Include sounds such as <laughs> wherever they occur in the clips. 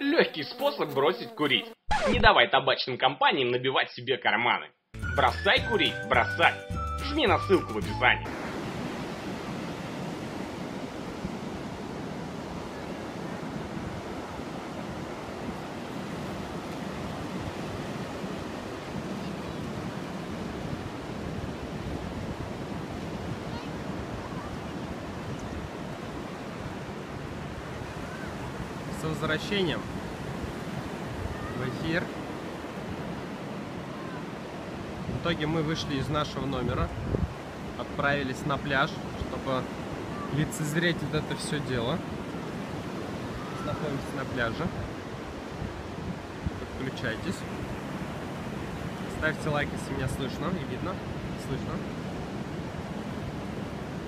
Легкий способ бросить курить. Не давай табачным компаниям набивать себе карманы. Бросай курить, бросай. Жми на ссылку в описании. с возвращением в эфир. В итоге мы вышли из нашего номера, отправились на пляж, чтобы лицезреть вот это все дело. Находимся на пляже. Подключайтесь. Ставьте лайк, если меня слышно и видно. Слышно.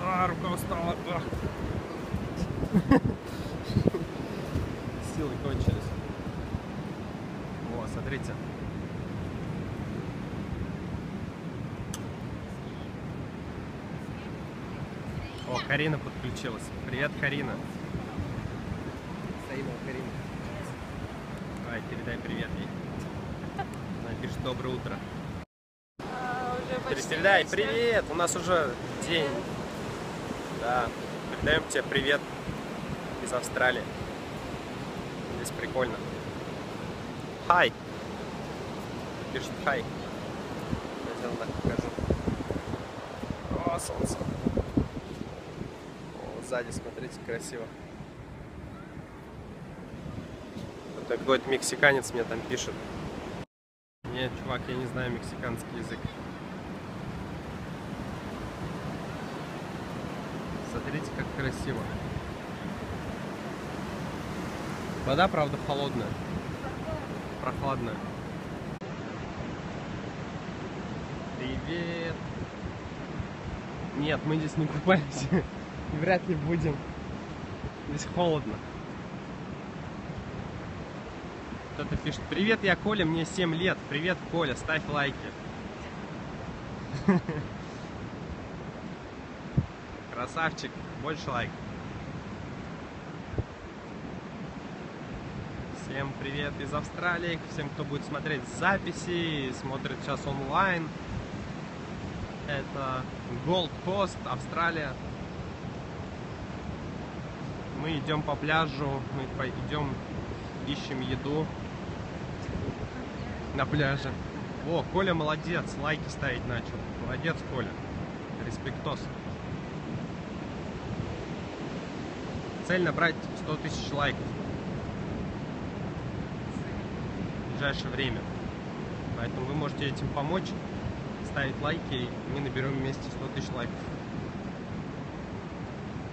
А, рука устала. <laughs> Силы кончились. Смотрите. О, Карина подключилась. Привет, Карина. Саимова Карина. Давай, передай привет ей. Она пишет доброе утро. А, Передай привет! У нас уже день. Да. Передаем тебе привет из Австралии. Здесь прикольно. Хай! Пишет хай. Я так покажу. О, солнце. О, сзади, смотрите, красиво. Вот какой-то мексиканец мне там пишет. Нет, чувак, я не знаю мексиканский язык. Смотрите, как красиво. Вода, правда, холодная. Прохладная. Привет. Нет, мы здесь не купаемся. <laughs> Вряд ли будем. Здесь холодно. Кто-то пишет, привет, я Коля, мне 7 лет. Привет, Коля, ставь лайки. <laughs> Красавчик, больше лайк. Всем привет из Австралии, всем, кто будет смотреть записи, смотрит сейчас онлайн. Это Gold Coast, Австралия. Мы идем по пляжу, мы пойдем ищем еду на пляже. О, Коля молодец, лайки ставить начал. Молодец, Коля. Респектос. Цель набрать 100 тысяч лайков в ближайшее время. Поэтому вы можете этим помочь, ставить лайки, и мы наберем вместе 100 тысяч лайков.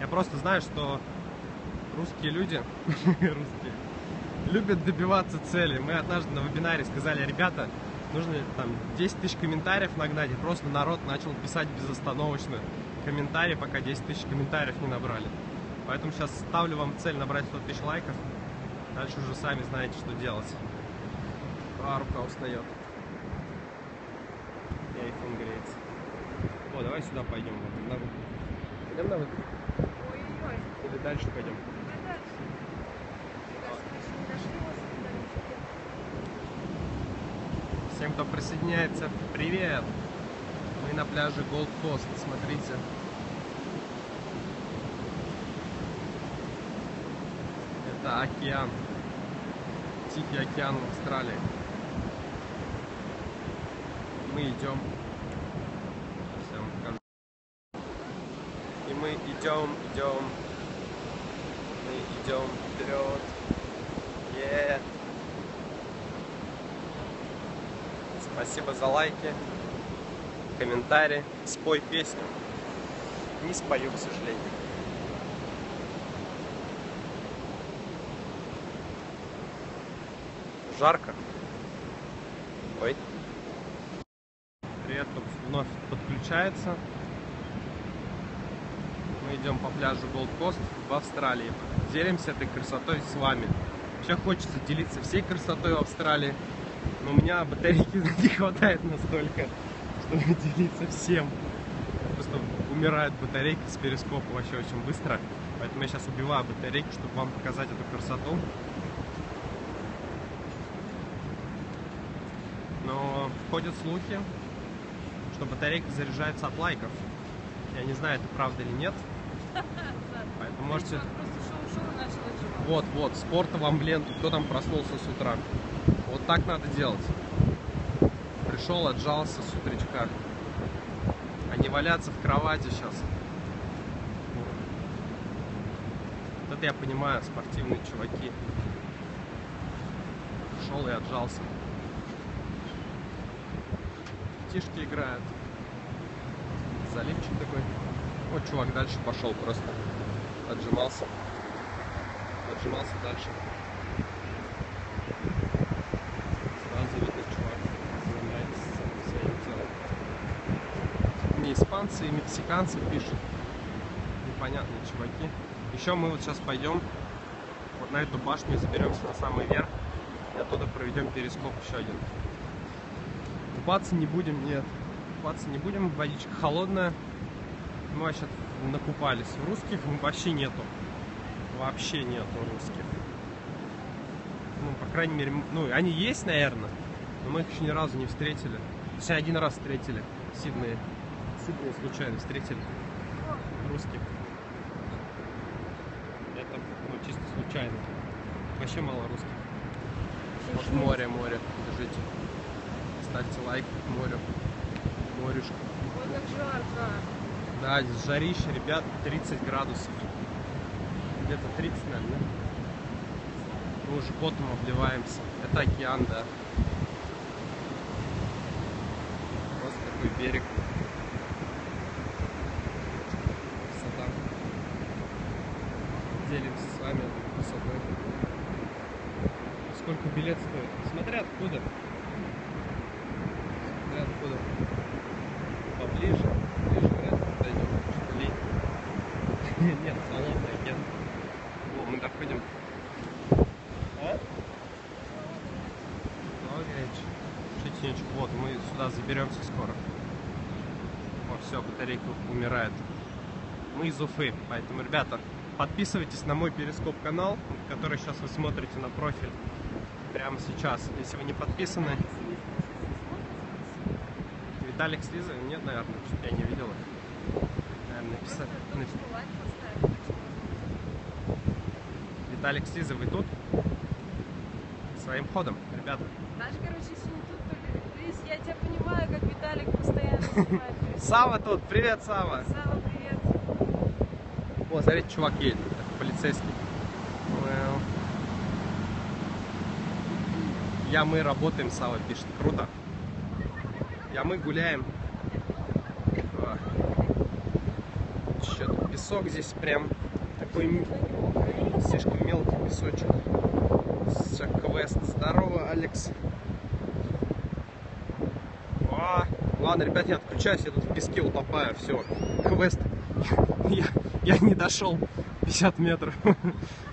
Я просто знаю, что русские люди, <laughs> русские, любят добиваться цели. Мы однажды на вебинаре сказали, ребята, нужно там 10 тысяч комментариев нагнать, и просто народ начал писать безостановочно комментарии, пока 10 тысяч комментариев не набрали. Поэтому сейчас ставлю вам цель набрать 100 тысяч лайков. Дальше уже сами знаете, что делать. А, рука устает. И iPhone греется. О, давай сюда пойдем. вот, На выход. Пойдем на выход? Ой-ой-ой, Или дальше пойдем? дальше? Всем, кто присоединяется, привет! Мы на пляже Gold Coast, смотрите. Это океан. Тихий океан в Австралии. Мы идем. И мы идем, идем. Мы идем вперед. Yeah. Спасибо за лайки, комментарии. Спой песню. Не спою, к сожалению. Жарко. Ой вновь подключается. Мы идем по пляжу Gold Coast в Австралии. Делимся этой красотой с вами. Вообще хочется делиться всей красотой в Австралии, но у меня батарейки <laughs> не хватает настолько, чтобы делиться всем. Просто умирает батарейка с перископа вообще очень быстро. Поэтому я сейчас убиваю батарейку, чтобы вам показать эту красоту. Но ходят слухи, что батарейка заряжается от лайков. Я не знаю, это правда или нет. Поэтому можете... Вот, вот, спорта вам в ленту, кто там проснулся с утра. Вот так надо делать. Пришел, отжался с утречка. А не валяться в кровати сейчас. Вот это я понимаю, спортивные чуваки. Пришел и отжался. Птишки играют. Заливчик такой. Вот чувак дальше пошел просто. Отжимался отжимался дальше. Сразу видно, чувак занимается своим делом. Мне испанцы и мексиканцы пишут. Непонятные чуваки. Еще мы вот сейчас пойдем вот на эту башню, заберемся на самый верх. И оттуда проведем перископ еще один. Купаться не будем, нет. Купаться не будем, водичка холодная. Мы вообще накупались. Русских вообще нету вообще нету русских. Ну, по крайней мере, ну, они есть, наверное, но мы их еще ни разу не встретили. Точнее, один раз встретили. В Сиднее случайно встретили русских. Это, ну, чисто случайно. Вообще мало русских. Вот море, море, держите. Ставьте лайк морю. Морюшка. Ой, как жарко. Да, здесь жарище, ребят, 30 градусов. Где-то 30, наверное. Мы уже потом обливаемся. Это океан, да. Просто такой берег. Красота. Делимся с вами красотой. Сколько билет стоит? Смотря откуда. Откуда. Поближе. Ближе <laughs> вряд ли подойдем. Что? Нет, холодный океан. О, мы доходим. А? Шитинечек. Вот, мы сюда заберемся скоро. О, все, батарейка умирает. Мы из Уфы, поэтому, ребята, подписывайтесь на мой перископ канал, который сейчас вы смотрите на профиль прямо сейчас. Если вы не подписаны, Виталик с Лизой? Нет, наверное, что-то я не видел их. Наверное, написать. Виталик с Лизой, вы тут? Своим ходом, ребята. Даже, короче, если не тут, то Лиз, я тебя понимаю, как Виталик постоянно. <laughs> Сава тут, привет, Сава. Сава, привет. О, смотрите, чувак едет, полицейский. Я, мы работаем, Сава пишет, круто. Я, мы гуляем. Что тут песок здесь прям такой слишком мелкий песочек. Все, квест. Здорово, Алекс. А, ладно, ребят, я отключаюсь, я тут в песке утопаю, все. Квест. <laughs> Я, я не дошел 50 метров. <laughs>